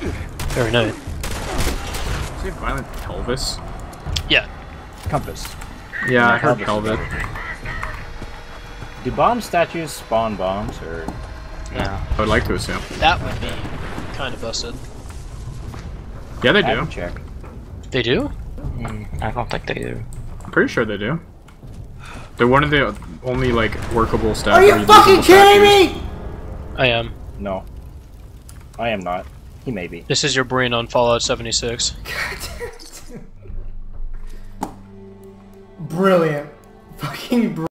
Very nice. Is he violent pelvis? Yeah. Compass. Yeah, I heard Pelvis. pelvis. Do bomb statues spawn bombs or? Yeah. I would like to assume. That would be kind of busted. Yeah, they I do. check. They do? Mm, I don't think they do. I'm pretty sure they do. They're one of the only like workable statues. Are you fucking kidding me? I am. No. I am not. He may be. This is your brain on Fallout 76. Brilliant. Fucking brilliant.